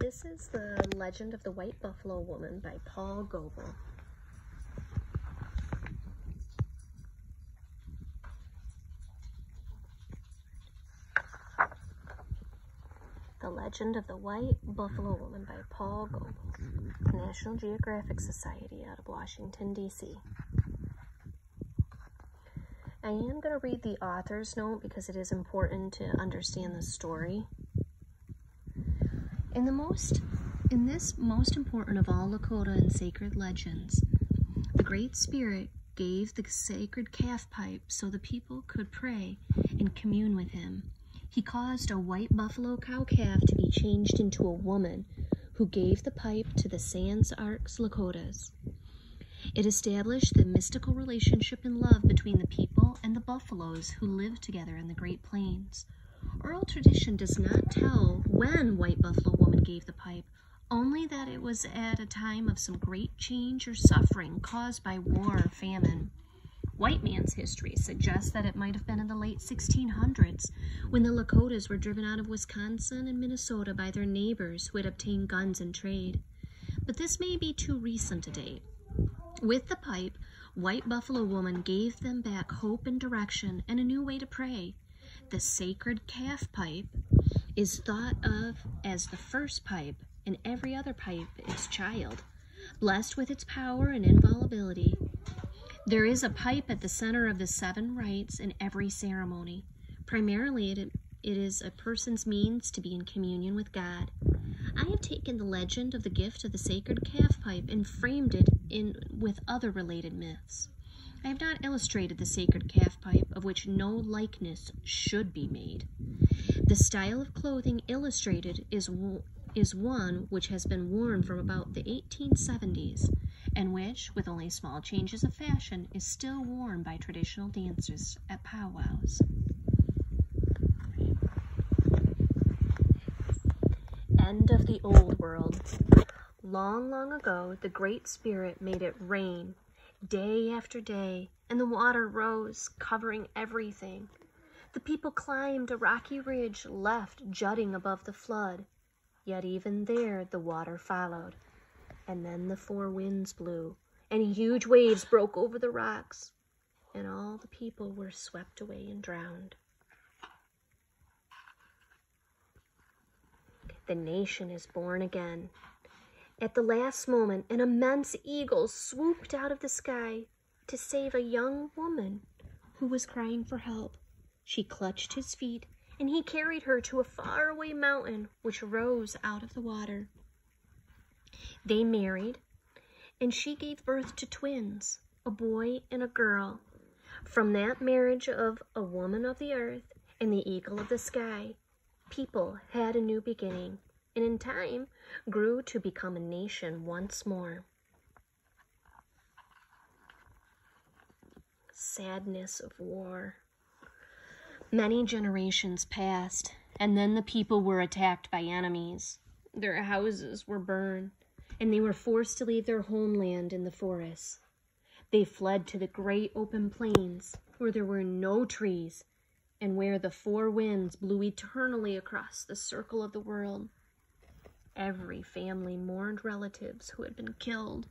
This is The Legend of the White Buffalo Woman by Paul Goble. The Legend of the White Buffalo Woman by Paul Goble, National Geographic Society out of Washington, D.C. I am going to read the author's note because it is important to understand the story. In the most in this most important of all Lakota and sacred legends, the Great Spirit gave the sacred calf pipe so the people could pray and commune with him. He caused a white buffalo cow calf to be changed into a woman who gave the pipe to the Sans Arcs Lakotas. It established the mystical relationship and love between the people and the buffaloes who lived together in the Great Plains. Oral tradition does not tell when White Buffalo Woman gave the pipe, only that it was at a time of some great change or suffering caused by war or famine. White man's history suggests that it might have been in the late 1600s when the Lakotas were driven out of Wisconsin and Minnesota by their neighbors who had obtained guns and trade. But this may be too recent a date. With the pipe, White Buffalo Woman gave them back hope and direction and a new way to pray. The sacred calf pipe is thought of as the first pipe, and every other pipe is child, blessed with its power and inviolability. There is a pipe at the center of the seven rites in every ceremony. Primarily, it, it is a person's means to be in communion with God. I have taken the legend of the gift of the sacred calf pipe and framed it in with other related myths. I have not illustrated the sacred calf pipe, of which no likeness should be made. The style of clothing illustrated is, is one which has been worn from about the 1870s, and which, with only small changes of fashion, is still worn by traditional dancers at powwows. End of the Old World. Long, long ago, the Great Spirit made it rain day after day, and the water rose, covering everything. The people climbed a rocky ridge left jutting above the flood, yet even there the water followed. And then the four winds blew, and huge waves broke over the rocks, and all the people were swept away and drowned. The nation is born again, at the last moment, an immense eagle swooped out of the sky to save a young woman who was crying for help. She clutched his feet, and he carried her to a faraway mountain which rose out of the water. They married, and she gave birth to twins, a boy and a girl. From that marriage of a woman of the earth and the eagle of the sky, people had a new beginning and in time grew to become a nation once more. Sadness of war. Many generations passed, and then the people were attacked by enemies. Their houses were burned, and they were forced to leave their homeland in the forests. They fled to the great open plains where there were no trees and where the four winds blew eternally across the circle of the world. Every family mourned relatives who had been killed.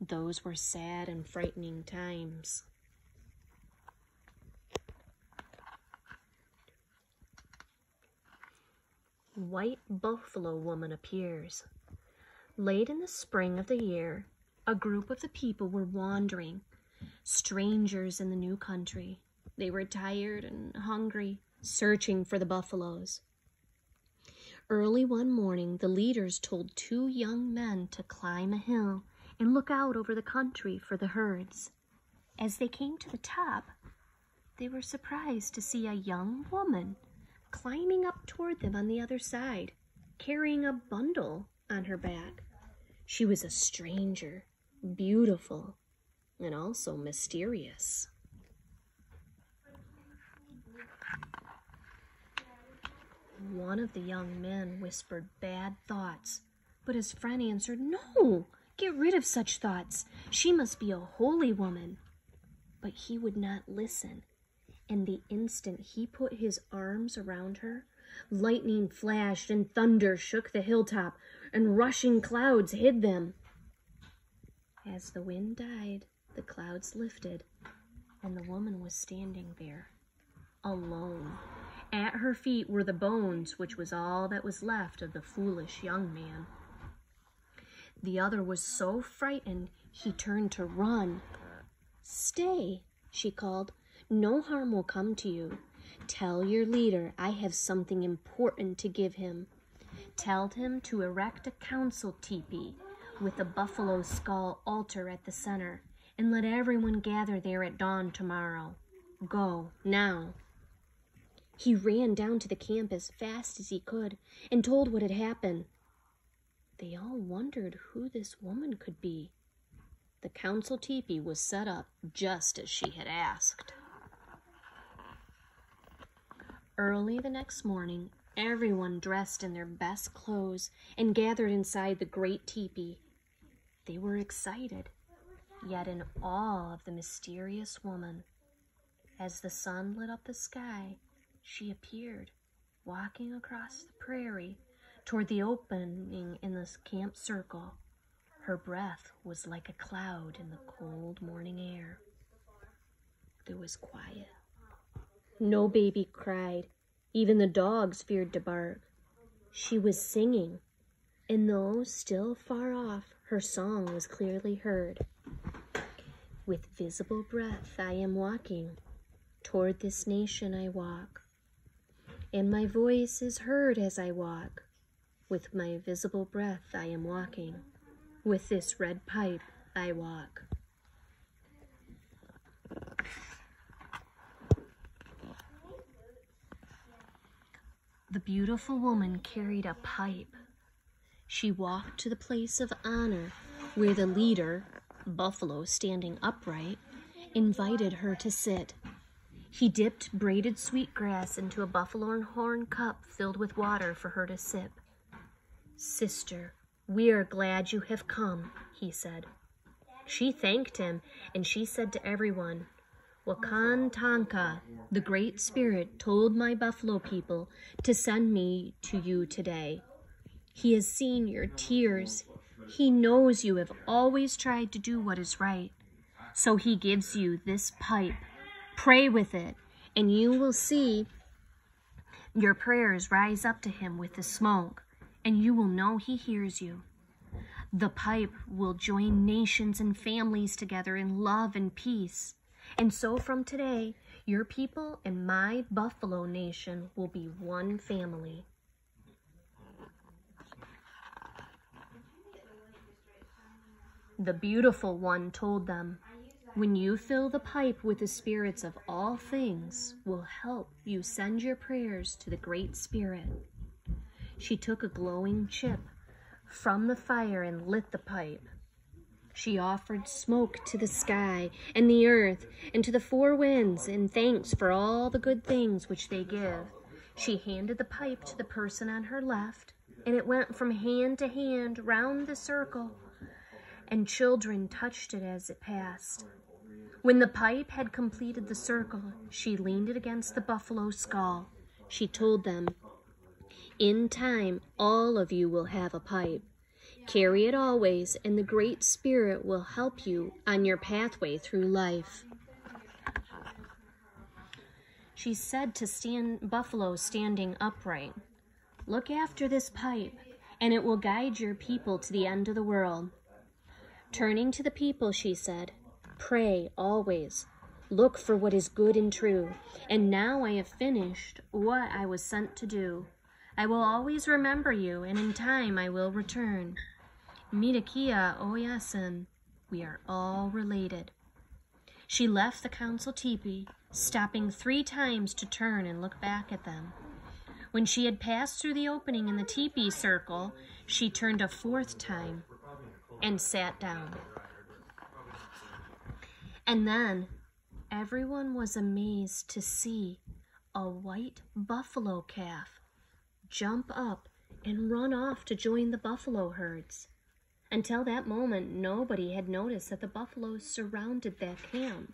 Those were sad and frightening times. White Buffalo Woman appears. Late in the spring of the year, a group of the people were wandering, strangers in the new country. They were tired and hungry, searching for the buffaloes. Early one morning, the leaders told two young men to climb a hill and look out over the country for the herds. As they came to the top, they were surprised to see a young woman climbing up toward them on the other side, carrying a bundle on her back. She was a stranger, beautiful, and also mysterious. One of the young men whispered bad thoughts, but his friend answered, No, get rid of such thoughts. She must be a holy woman. But he would not listen, and the instant he put his arms around her, Lightning flashed and thunder shook the hilltop, and rushing clouds hid them. As the wind died, the clouds lifted, and the woman was standing there, alone. Her feet were the bones, which was all that was left of the foolish young man. The other was so frightened he turned to run. Stay, she called. No harm will come to you. Tell your leader I have something important to give him. Tell him to erect a council teepee with a buffalo skull altar at the center, and let everyone gather there at dawn tomorrow. Go, now. He ran down to the camp as fast as he could and told what had happened. They all wondered who this woman could be. The council teepee was set up just as she had asked. Early the next morning, everyone dressed in their best clothes and gathered inside the great teepee. They were excited, yet in awe of the mysterious woman. As the sun lit up the sky, she appeared, walking across the prairie toward the opening in the camp circle. Her breath was like a cloud in the cold morning air. There was quiet. No baby cried. Even the dogs feared to bark. She was singing, and though still far off, her song was clearly heard. With visible breath I am walking, toward this nation I walk and my voice is heard as I walk. With my visible breath I am walking. With this red pipe I walk. The beautiful woman carried a pipe. She walked to the place of honor where the leader, Buffalo standing upright, invited her to sit. He dipped braided sweetgrass into a buffalo horn cup filled with water for her to sip. Sister, we are glad you have come, he said. She thanked him, and she said to everyone, Wakantanka, the Great Spirit, told my buffalo people to send me to you today. He has seen your tears. He knows you have always tried to do what is right. So he gives you this pipe Pray with it, and you will see your prayers rise up to him with the smoke, and you will know he hears you. The pipe will join nations and families together in love and peace. And so from today, your people and my Buffalo Nation will be one family. The beautiful one told them, when you fill the pipe with the spirits of all things will help you send your prayers to the Great Spirit. She took a glowing chip from the fire and lit the pipe. She offered smoke to the sky and the earth and to the four winds in thanks for all the good things which they give. She handed the pipe to the person on her left, and it went from hand to hand round the circle, and children touched it as it passed. When the pipe had completed the circle, she leaned it against the buffalo skull. She told them, In time, all of you will have a pipe. Carry it always, and the Great Spirit will help you on your pathway through life. She said to stand, Buffalo standing upright, Look after this pipe, and it will guide your people to the end of the world. Turning to the people, she said, Pray always. Look for what is good and true. And now I have finished what I was sent to do. I will always remember you, and in time I will return. Mitakuye Oyasin, we are all related. She left the council teepee, stopping three times to turn and look back at them. When she had passed through the opening in the teepee circle, she turned a fourth time and sat down. And then everyone was amazed to see a white buffalo calf jump up and run off to join the buffalo herds. Until that moment, nobody had noticed that the buffaloes surrounded that camp.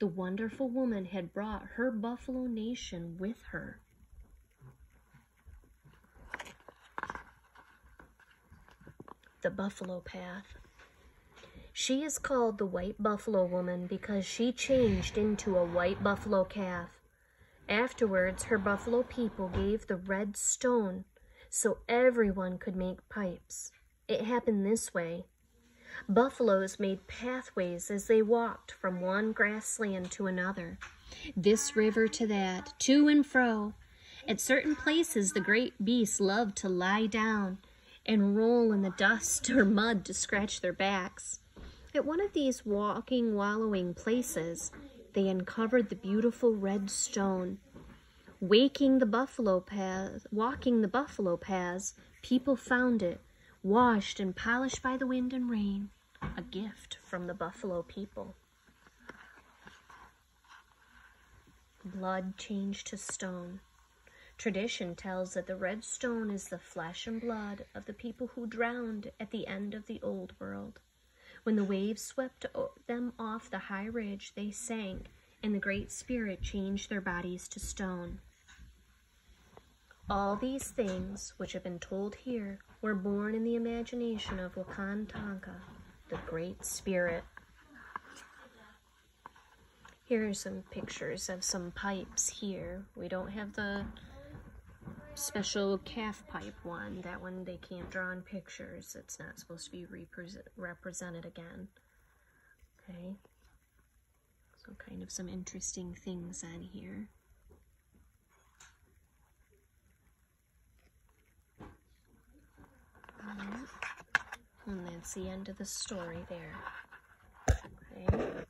The wonderful woman had brought her buffalo nation with her. The buffalo path. She is called the white buffalo woman because she changed into a white buffalo calf. Afterwards, her buffalo people gave the red stone so everyone could make pipes. It happened this way. Buffaloes made pathways as they walked from one grassland to another, this river to that, to and fro. At certain places, the great beasts loved to lie down and roll in the dust or mud to scratch their backs. At one of these walking, wallowing places, they uncovered the beautiful red stone. Waking the buffalo paths, walking the buffalo paths, people found it, washed and polished by the wind and rain, a gift from the buffalo people. Blood changed to stone. Tradition tells that the red stone is the flesh and blood of the people who drowned at the end of the old world. When the waves swept them off the high ridge, they sank, and the Great Spirit changed their bodies to stone. All these things, which have been told here, were born in the imagination of Wakantanka, the Great Spirit. Here are some pictures of some pipes here. We don't have the special calf pipe one. That one they can't draw in pictures. It's not supposed to be represent represented again. Okay. So kind of some interesting things on here. Um, and that's the end of the story there. Okay.